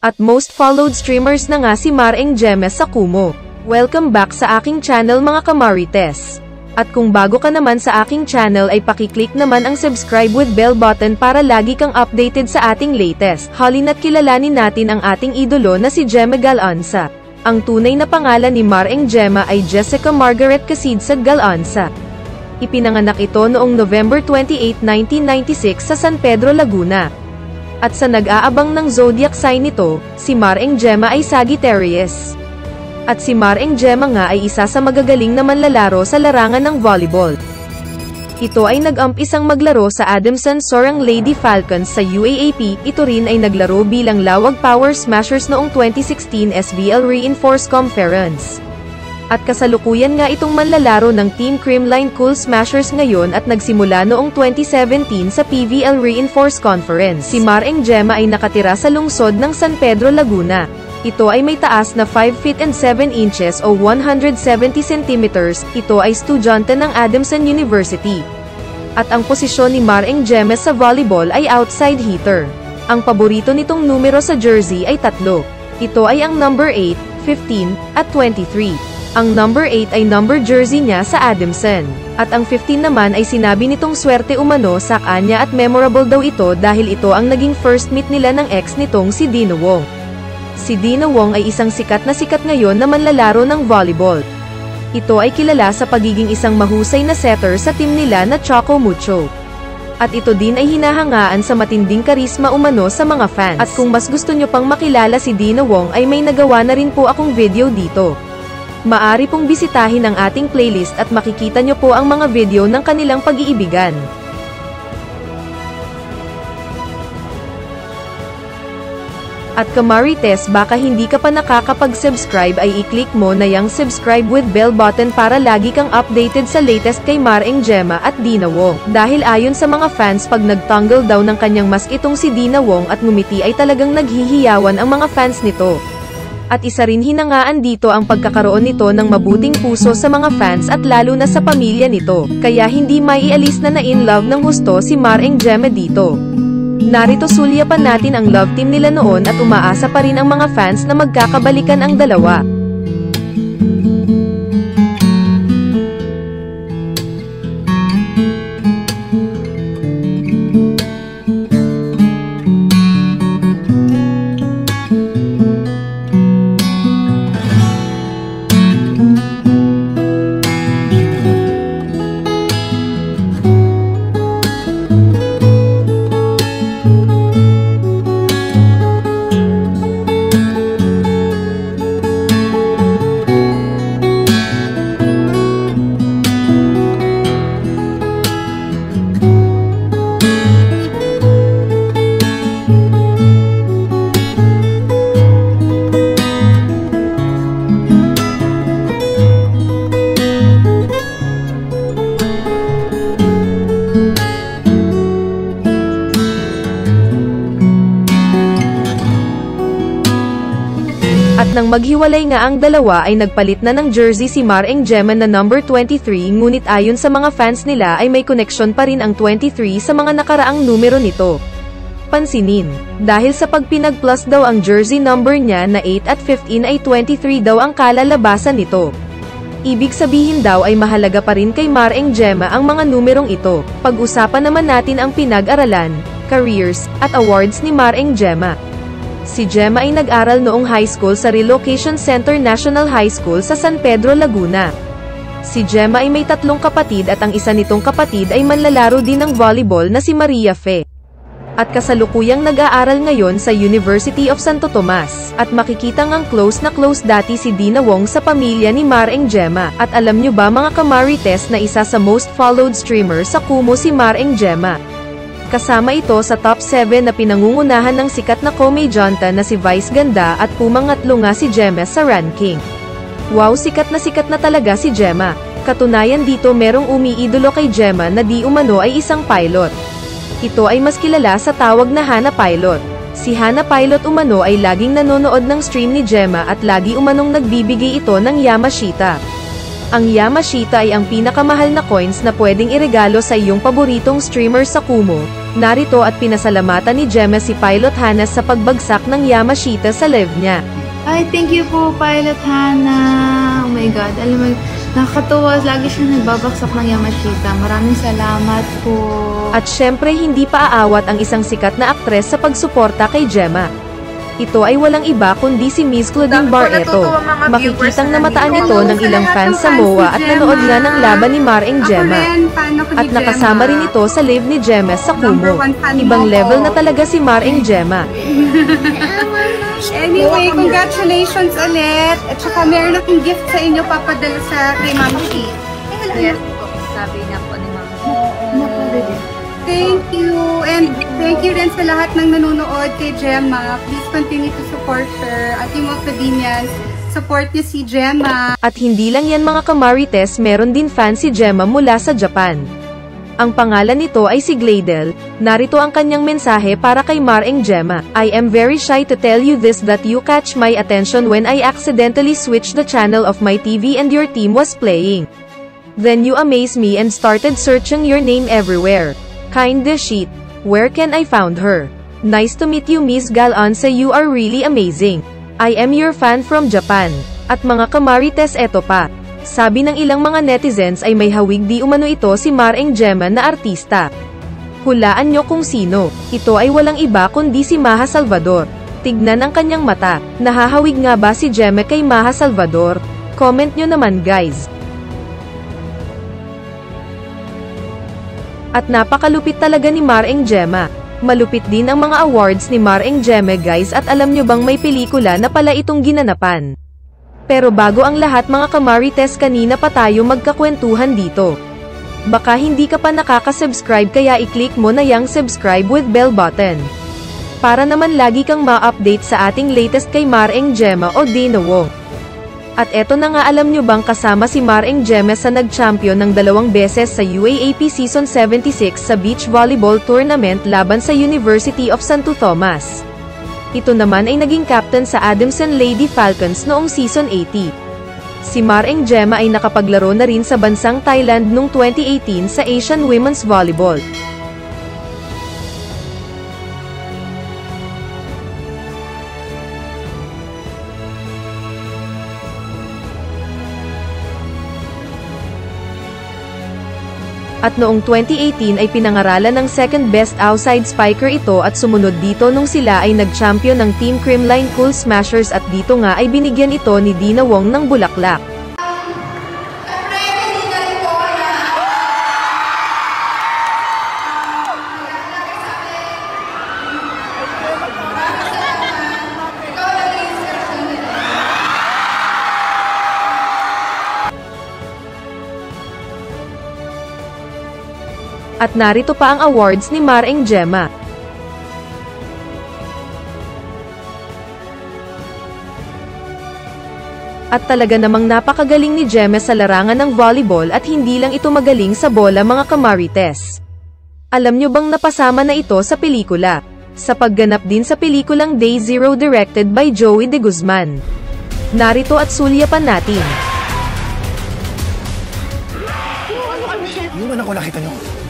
At most followed streamers na nga si Mareng Gemes sa Kumo. Welcome back sa aking channel mga kamarites. At kung bago ka naman sa aking channel ay pakiclick naman ang subscribe with bell button para lagi kang updated sa ating latest. Halina't kilalanin natin ang ating idolo na si Gemma Galanza. Ang tunay na pangalan ni Mareng Gemma ay Jessica Margaret Casidsag Galanza. Ipinanganak ito noong November 28, 1996 sa San Pedro, Laguna. At sa nag-aabang ng zodiac sign nito, si Mareng Gemma ay Sagittarius. At si Mareng Gemma nga ay isa sa magagaling na manlalaro sa larangan ng volleyball. Ito ay nag-umpisang maglaro sa Adamson Sorang Lady Falcons sa UAAP, ito rin ay naglaro bilang Lawag Power Smashers noong 2016 SBL Reinforced Conference. At kasalukuyan nga itong manlalaro ng Team Creamline Cool Smashers ngayon at nagsimula noong 2017 sa PVL Reinforced Conference. Si Mareng Gemma ay nakatira sa lungsod ng San Pedro, Laguna. Ito ay may taas na 5 feet and 7 inches o 170 centimeters. Ito ay estudyante ng Adamson University. At ang posisyon ni Mareng Gemma sa volleyball ay outside hitter. Ang paborito nitong numero sa jersey ay tatlo. Ito ay ang number 8, 15, at 23. Ang number 8 ay number jersey niya sa Adamson. At ang 15 naman ay sinabi nitong swerte umano sa kanya at memorable daw ito dahil ito ang naging first meet nila ng ex nitong si Dino Wong. Si Dino Wong ay isang sikat na sikat ngayon na manlalaro ng volleyball. Ito ay kilala sa pagiging isang mahusay na setter sa team nila na Choco Mucho. At ito din ay hinahangaan sa matinding karisma umano sa mga fans. At kung mas gusto nyo pang makilala si Dino Wong ay may nagawa na rin po akong video dito. Maari pong bisitahin ang ating playlist at makikita nyo po ang mga video ng kanilang pag-iibigan. At kamarites baka hindi ka pa nakakapag-subscribe ay i-click mo na yung subscribe with bell button para lagi kang updated sa latest kay Mareng Gemma at Dina Wong. Dahil ayon sa mga fans pag nagtanggal daw ng kanyang mask itong si Dina Wong at ngumiti ay talagang naghihiyawan ang mga fans nito at isa rin hinangaan dito ang pagkakaroon nito ng mabuting puso sa mga fans at lalo na sa pamilya nito, kaya hindi maialis na na-in love ng husto si Mareng Gemma dito. Narito sulyapan natin ang love team nila noon at umaasa pa rin ang mga fans na magkakabalikan ang dalawa. Nang maghiwalay nga ang dalawa ay nagpalit na ng jersey si Mareng Gemma na number 23 ngunit ayon sa mga fans nila ay may koneksyon pa rin ang 23 sa mga nakaraang numero nito. Pansinin, dahil sa pagpinag-plus daw ang jersey number niya na 8 at 15 ay 23 daw ang kalalabasan nito. Ibig sabihin daw ay mahalaga pa rin kay Mareng Gemma ang mga numerong ito. Pag-usapan naman natin ang pinag-aralan, careers, at awards ni Mareng Gemma. Si Gemma ay nag-aral noong high school sa Relocation Center National High School sa San Pedro, Laguna. Si Gemma ay may tatlong kapatid at ang isa nitong kapatid ay manlalaro din ng volleyball na si Maria Fe. At kasalukuyang nag-aaral ngayon sa University of Santo Tomas. At makikita ngang close na close dati si Dina Wong sa pamilya ni Mareng Gemma. At alam nyo ba mga kamarites na isa sa most followed streamer sa Kumu si Mareng Gemma. Kasama ito sa top 7 na pinangungunahan ng sikat na komedyanta na si Vice Ganda at pumangatlo nga si Gemma sa ranking. Wow sikat na sikat na talaga si Gemma. Katunayan dito merong umiidolo kay Gemma na di umano ay isang pilot. Ito ay mas kilala sa tawag na Hana Pilot. Si Hana Pilot umano ay laging nanonood ng stream ni Gemma at lagi umanong nagbibigay ito ng Yamashita. Ang Yamashita ay ang pinakamahal na coins na pwedeng iregalo sa iyong paboritong streamer sa Kumu. Narito at pinasalamatan ni Gemma si Pilot Hannah sa pagbagsak ng Yamashita sa live niya. Ay, thank you po, Pilot Hannah. Oh my God, alam mo, nakakatuwa. Lagi siya nagbabaksak ng Yamashita. Maraming salamat po. At syempre hindi pa aawat ang isang sikat na aktres sa pagsuporta kay Gemma. Ito ay walang iba kundi si Miss Claudine Barreto. Makikitang na namataan ito ng ilang fans sa MOA at nanood nga ng laban ni Maring Ako Gemma. At nakasama rin ito sa live ni Gemma sa fan Ibang level na talaga si Maring Gemma. Anyway, congratulations ulit. At saka meron akong gift sa inyo papadala sa kay Ma'am Chi. Yes po, sabi niya po ni Ma'am. Thank you. And thank you rin sa lahat ng nanonood kay Gemma. Please continue to support her. At yung mga Kadinians, support niyo si Gemma. At hindi lang yan mga kamarites meron din fan si Gemma mula sa Japan. Ang pangalan nito ay si Gladel, narito ang kanyang mensahe para kay Mareng Gemma. I am very shy to tell you this that you catch my attention when I accidentally switched the channel of my TV and your team was playing. Then you amaze me and started searching your name everywhere. Kinda shit. Where can I found her? Nice to meet you Miss Galansa you are really amazing. I am your fan from Japan. At mga kamarites eto pa. Sabi ng ilang mga netizens ay may hawig di umano ito si Mareng Gemma na artista. Hulaan nyo kung sino. Ito ay walang iba kundi si Maha Salvador. Tignan ang kanyang mata. Nahahawig nga ba si Gemma kay Maha Salvador? Comment nyo naman guys. At napakalupit talaga ni Mareng Gemma. Malupit din ang mga awards ni Mareng Gemma guys at alam nyo bang may pelikula na pala itong ginanapan. Pero bago ang lahat mga kamarites kanina pa tayo magkakwentuhan dito. Baka hindi ka pa nakaka-subscribe kaya i-click mo na yung subscribe with bell button. Para naman lagi kang ma-update sa ating latest kay Mareng Gemma o Dana Wong. At eto na nga alam nyo bang kasama si Mareng Gemma sa nag-champion ng dalawang beses sa UAAP Season 76 sa beach volleyball tournament laban sa University of Santo Tomas. Ito naman ay naging captain sa Adamson Lady Falcons noong Season 80. Si Mareng Gemma ay nakapaglaro na rin sa bansang Thailand noong 2018 sa Asian Women's Volleyball. At noong 2018 ay pinangaralan ng second best outside spiker ito at sumunod dito nung sila ay nag-champion ng Team Creamline Cool Smashers at dito nga ay binigyan ito ni Dina Wong ng bulaklak. At narito pa ang awards ni Mareng Gemma. At talaga namang napakagaling ni Gemma sa larangan ng volleyball at hindi lang ito magaling sa bola mga kamarites. Alam nyo bang napasama na ito sa pelikula? Sa pagganap din sa pelikulang Day Zero directed by Joey De Guzman. Narito at sulyapan natin. Yung anak ko nakita nyo.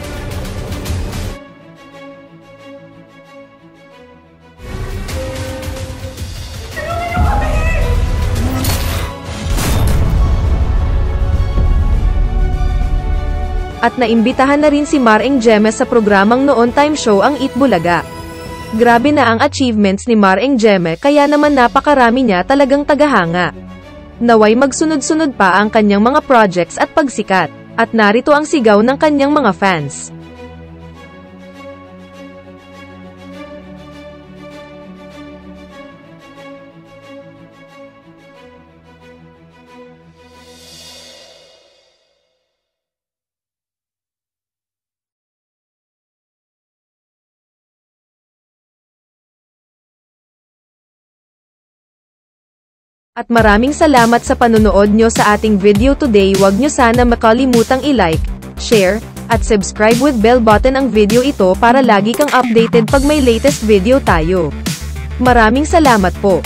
At naimbitahan na rin si Mareng Gemma sa programang noon time show ang Eat Bulaga. Grabe na ang achievements ni Mareng Gemma kaya naman napakarami niya talagang tagahanga. Naway magsunod-sunod pa ang kanyang mga projects at pagsikat. At narito ang sigaw ng kanyang mga fans. At maraming salamat sa panonood nyo sa ating video today. Huwag nyo sana makalimutang i-like, share, at subscribe with bell button ang video ito para lagi kang updated pag may latest video tayo. Maraming salamat po.